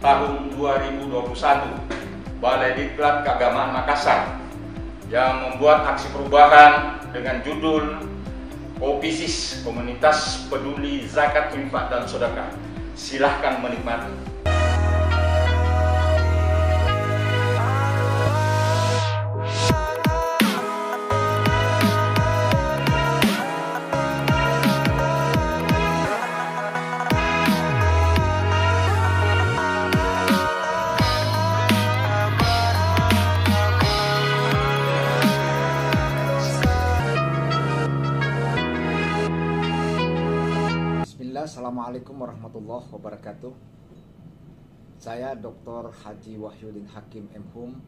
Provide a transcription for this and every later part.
tahun 2021 Balai Diklat Keagamaan Makassar yang membuat aksi perubahan dengan judul Kopisis Komunitas Peduli Zakat Infak dan Sedekah. Silahkan menikmati. Assalamualaikum warahmatullahi wabarakatuh Saya Dr. Haji Wahyudin Hakim M. Hum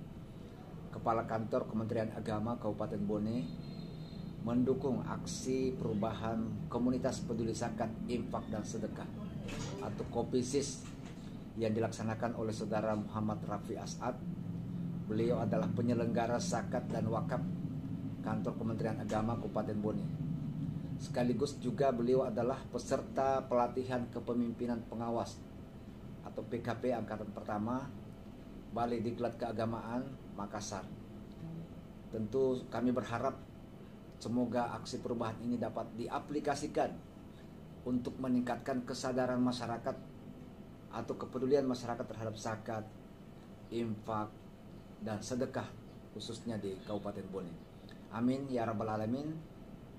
Kepala Kantor Kementerian Agama Kabupaten Bone Mendukung aksi perubahan komunitas peduli zakat, infak dan sedekah Atau KOPISIS yang dilaksanakan oleh Saudara Muhammad Rafi As'ad Beliau adalah penyelenggara zakat dan wakaf Kantor Kementerian Agama Kabupaten Bone Sekaligus juga beliau adalah peserta pelatihan kepemimpinan pengawas atau PKP angkatan pertama Balai Diklat Keagamaan Makassar. Tentu kami berharap semoga aksi perubahan ini dapat diaplikasikan untuk meningkatkan kesadaran masyarakat atau kepedulian masyarakat terhadap zakat, infak, dan sedekah khususnya di Kabupaten Bone. Amin ya rabbal alamin.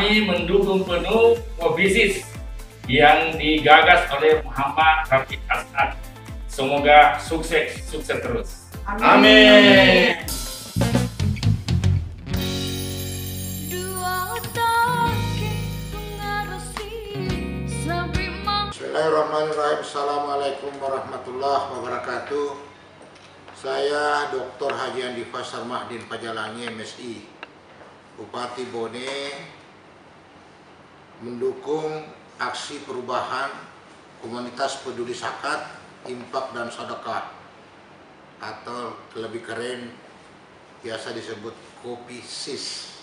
Kami mendukung penuh Kobisis yang digagas oleh Muhammad Rafi Asad. Semoga sukses, sukses terus. Amin. Bismillahirrahmanirrahim. Assalamualaikum warahmatullahi wabarakatuh. Saya Dr. Haji Andi Fasar Mahdin Pajalangi MSI, Bupati Bone, mendukung aksi perubahan komunitas peduli zakat, impak dan sedekah. Atau lebih keren biasa disebut kopi sis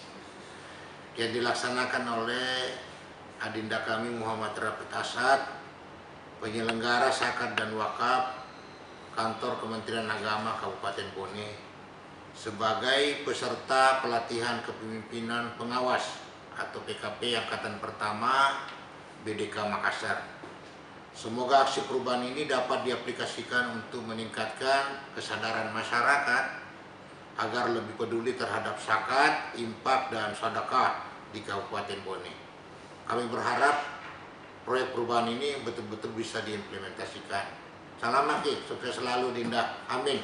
yang dilaksanakan oleh adinda kami Muhammad Rafiq Asad penyelenggara zakat dan wakaf kantor Kementerian Agama Kabupaten Bone sebagai peserta pelatihan kepemimpinan pengawas atau PKP Angkatan Pertama BDK Makassar. Semoga aksi perubahan ini dapat diaplikasikan untuk meningkatkan kesadaran masyarakat agar lebih peduli terhadap zakat, impak, dan sedekah di Kabupaten Bone. Kami berharap proyek perubahan ini betul-betul bisa diimplementasikan. Salam lagi, sukses selalu Dinda. Amin.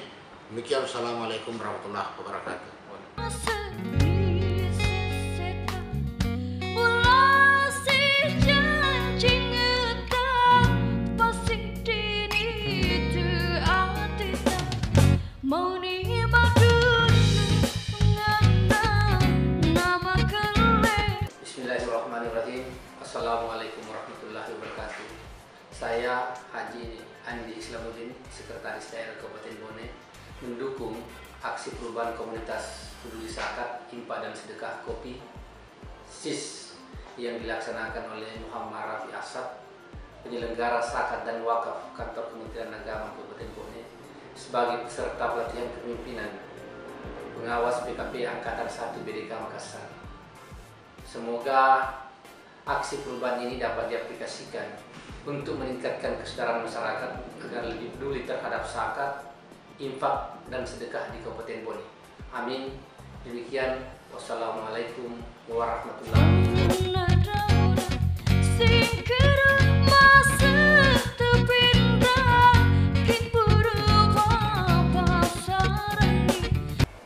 Demikian, Assalamualaikum warahmatullahi wabarakatuh. Zakat, impa dan sedekah kopi SIS yang dilaksanakan oleh Muhammad Rafi Asad, penyelenggara zakat dan wakaf kantor Kementerian Agama Kabupaten Bone, sebagai peserta pelatihan kepemimpinan pengawas BKP Angkatan 1 BDK Makassar. Semoga aksi perubahan ini dapat diaplikasikan untuk meningkatkan kesadaran masyarakat agar lebih peduli terhadap zakat, infak, dan sedekah di Kabupaten Bone. Amin. Demikian. Wassalamualaikum warahmatullahi wabarakatuh.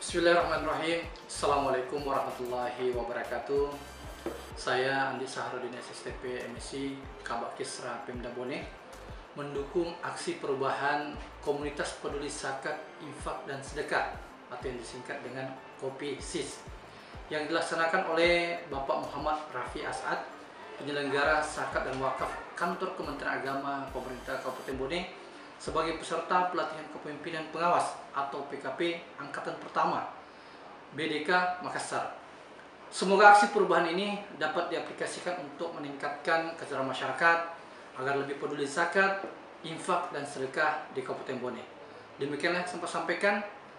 Bismillahirrahmanirrahim Assalamualaikum warahmatullahi wabarakatuh Saya Andi Saharudin SSTP MSI Kabak Kisra Pemda Bone mendukung aksi perubahan komunitas peduli zakat, infak, dan sedekah atau yang disingkat dengan kopi SIS yang dilaksanakan oleh Bapak Muhammad Rafi As'ad penyelenggara zakat dan wakaf kantor Kementerian Agama Pemerintah Kabupaten Bone sebagai peserta pelatihan kepemimpinan pengawas atau PKP angkatan pertama BDK Makassar. Semoga aksi perubahan ini dapat diaplikasikan untuk meningkatkan kesadaran masyarakat agar lebih peduli zakat, infak, dan sedekah di Kabupaten Bone. Demikianlah yang saya sampaikan.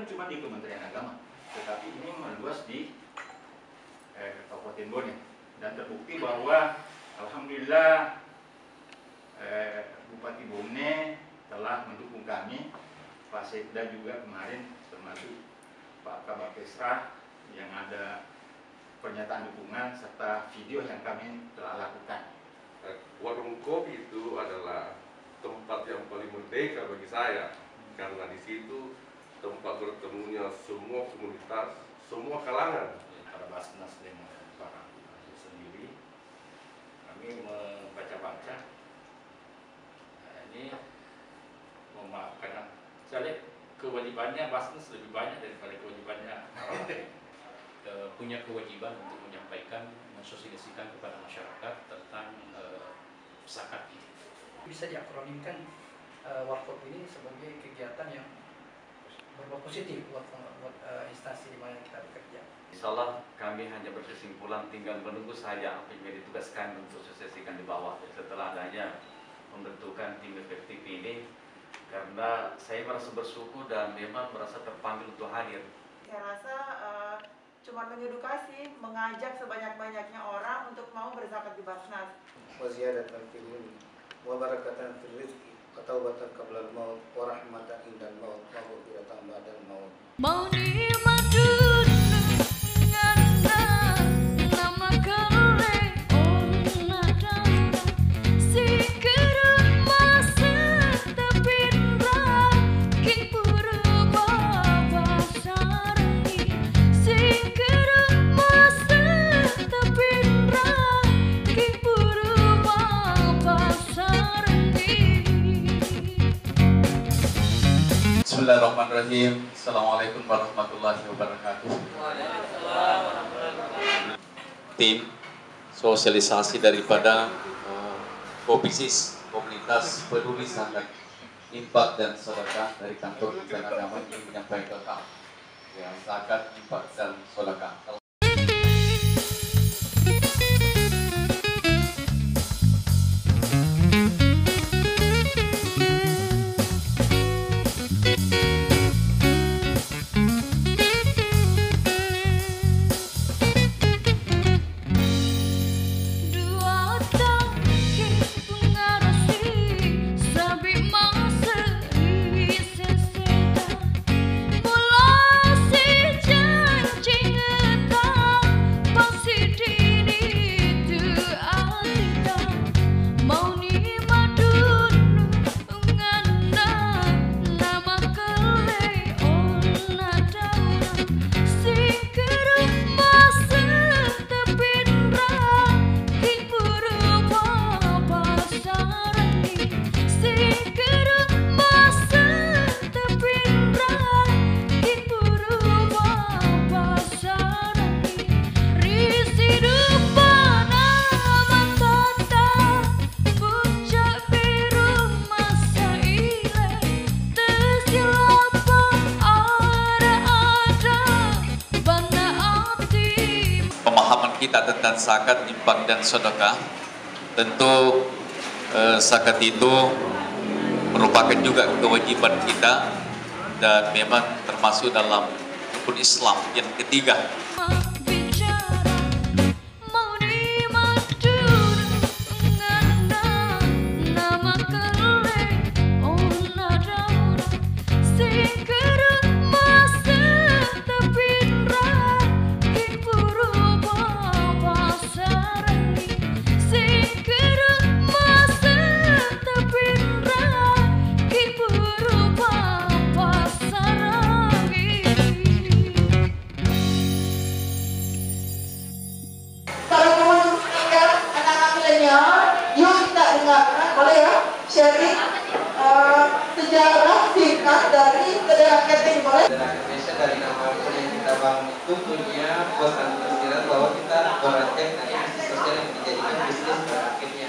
Bukan cuma di Kementerian Agama, tetapi ini meluas di eh, Kabupaten Bone dan terbukti bahwa Alhamdulillah eh, Bupati Bone telah mendukung kami, Pak Sekda juga kemarin termasuk Pak Kabak Kesra yang ada pernyataan dukungan serta video yang kami telah lakukan. warung kopi itu adalah tempat yang paling merdeka bagi saya. Karena di situ tempat bertemunya semua komunitas, semua kalangan. para Basnas dengan para itu sendiri kami membaca-baca nah, ini memaafkan saya lihat kewajibannya Basnas lebih banyak daripada kewajibannya punya kewajiban untuk menyampaikan, mensosialisasikan kepada masyarakat tentang zakat ini. Bisa diakronimkan uh, warkop ini sebagai kegiatan yang berdampak positif buat, buat uh, instansi di mana kita bekerja. Insya Allah kami hanya berkesimpulan tinggal menunggu saja apa yang ditugaskan untuk suksesikan di bawah setelah adanya pembentukan tim efektif ini karena saya merasa bersyukur dan memang merasa terpanggil untuk hadir. Saya rasa uh, cuma mengedukasi, mengajak sebanyak-banyaknya orang untuk mau berzakat di Basnas. Waziyadat al-filmin, wabarakatan fil Ketaubatan qabla maut wa rahmatan indal maut tidak tambah dan maut. Mau Bismillahirrahmanirrahim. Assalamualaikum warahmatullahi wabarakatuh. Tim sosialisasi daripada uh, Kopisis Komunitas Peduli Zakat Infak dan Sedekah dari kantor Kementerian Agama ingin menyampaikan ya, zakat, infak dan sedekah. Zakat, infak dan sedekah, tentu eh, itu merupakan juga kewajiban kita dan memang termasuk dalam rukun Islam yang ketiga. Sharing eh, sejarah singkat dari kedai keting, boleh? Indonesia dari nama yang kita bangun itu punya pesan tersirat bahwa kita beranjak dari bisnis sosial yang dijadikan bisnis berakhirnya.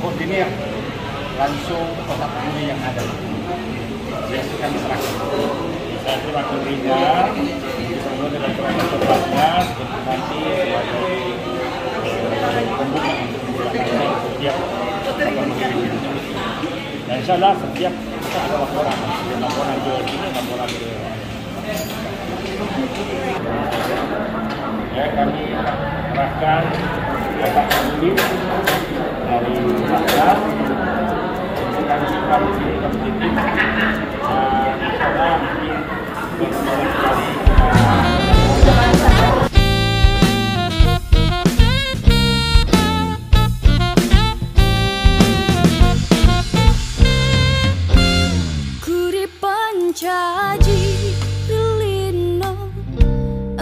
koordinir langsung kota peduli yang ada. Biasakan masyarakat. Saya terima Rida, bersama dengan untuk nanti sebagai pembuka untuk Dan insya Allah setiap kita ada laporan, laporan ke sini, laporan ke ya kami arahkan kota peduli dari untuk kami simpan di sini dan insya Allah nanti berkembang dari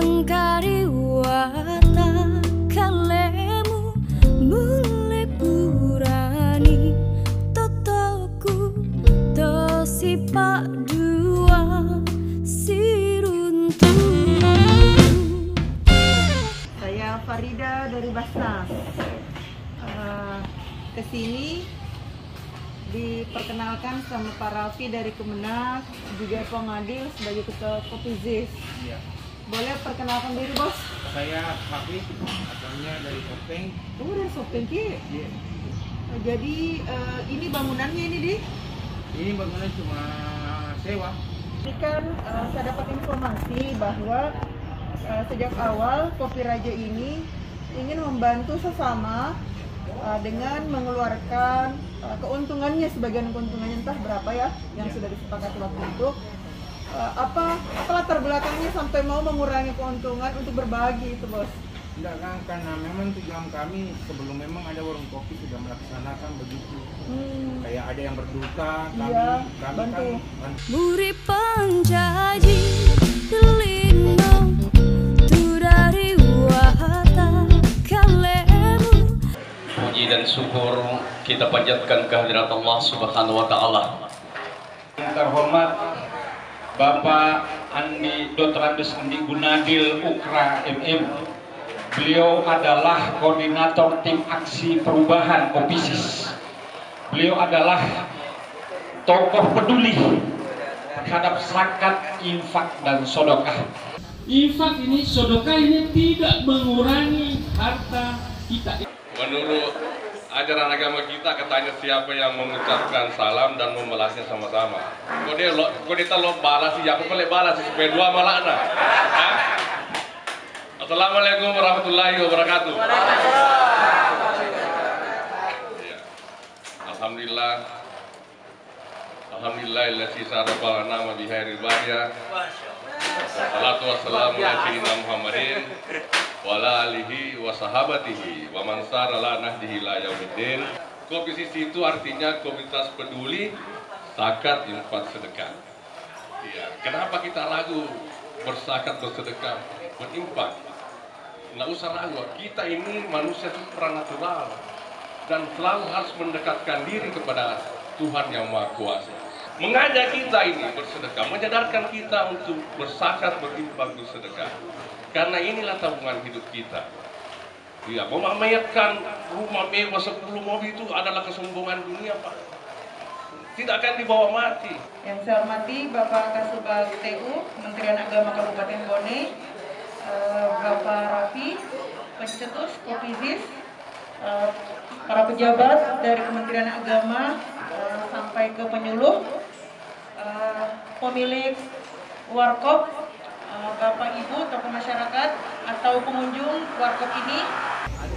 engkari wata kalemu mule purani totoku tosi pak dua siruntu Saya Farida dari Basnas. Eh, ke sini diperkenalkan sama Pak Raffi dari Kemenak, juga Pak Ngadil sebagai ketua Kopizis. Iya. Boleh perkenalkan diri bos? Saya Hafiz, asalnya dari Kopeng. Oh dari Sopeng Ki. Iya. Eh, Jadi eh, ini bangunannya ini di? Ini bangunan cuma sewa. Ini kan eh, saya dapat informasi bahwa eh, sejak awal Kopi Raja ini ingin membantu sesama eh, dengan mengeluarkan eh, keuntungannya sebagian keuntungannya entah berapa ya yang Ya. sudah disepakati waktu itu. Eh, apa apa latar belakangnya sampai mau mengurangi keuntungan untuk berbagi itu bos? Enggak kan, karena memang tujuan kami sebelum memang ada warung kopi sudah melaksanakan begitu. Hmm. Kayak ada yang berduka, kami, Iya, kami bantu. kan Muri lino turari wata kalemu Puji dan syukur kita panjatkan kehadirat Allah Subhanahu wa taala. Yang terhormat Bapak Andi Dr. Andes Andi Gunadil Ukra MM. Beliau adalah koordinator tim aksi perubahan Opisis. Beliau adalah tokoh peduli terhadap zakat, infak, dan sodokah. Infak ini, sedekah ini tidak mengurangi harta kita. Menurut ajaran agama kita katanya siapa yang mengucapkan salam dan membalasnya sama-sama. Kok dia lo, kok dia lo balas sih, aku boleh balas supaya dua malakna. Assalamualaikum warahmatullahi wabarakatuh. Ya. Alhamdulillah. Alhamdulillah illati sarrafa nama bihairil bahya. Wassalatu wassalamu ala Muhammadin wa ala alihi wa sahabatihi wa man sara ala nahdihi la yaumiddin. Itu artinya komunitas peduli zakat infak sedekah. Iya, kenapa kita ragu bersakat bersedekah berinfak? Nggak usah ragu, kita ini manusia supranatural dan selalu harus mendekatkan diri kepada Tuhan yang Maha Kuasa. Mengajak kita ini bersedekah, menyadarkan kita untuk bersakat, berinfak, bersedekah. Karena inilah tabungan hidup kita. Ya, memamerkan rumah mewah 10 mobil itu adalah kesombongan dunia, Pak. Tidak akan dibawa mati. Yang saya hormati Bapak Kasubag TU, Kementerian Agama Kabupaten Bone, eh, Bapak Raffi, pencetus Kopizis, eh, para pejabat dari Kementerian Agama eh, sampai ke penyuluh, pemilik warkop, Bapak Ibu, tokoh masyarakat atau pengunjung warkop ini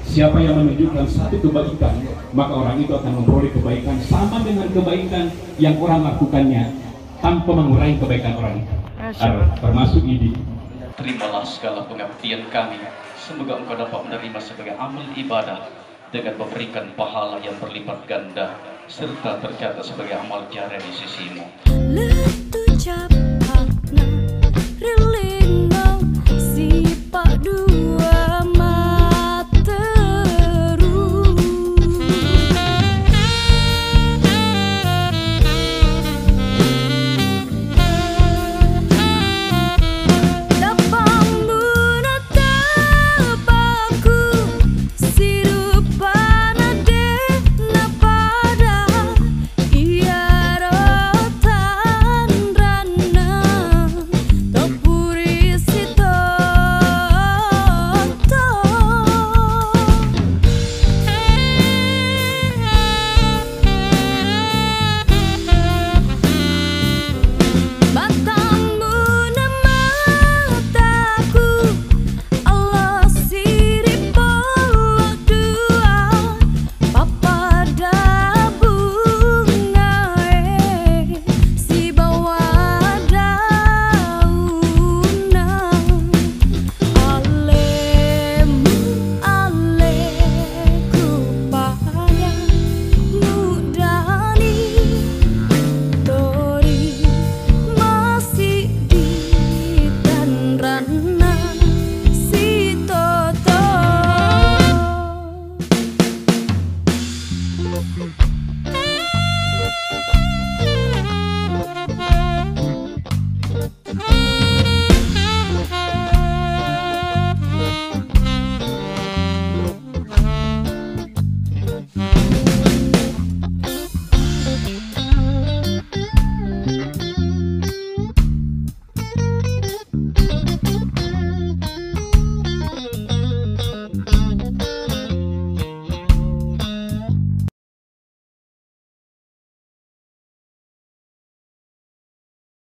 Siapa yang menunjukkan satu kebaikan, maka orang itu akan memperoleh kebaikan sama dengan kebaikan yang orang lakukannya tanpa mengurangi kebaikan orang itu. Ar- Termasuk ini. Terimalah segala pengabdian kami. Semoga engkau dapat menerima sebagai amal ibadah dengan memberikan pahala yang berlipat ganda serta tercatat sebagai amal jariah di sisimu.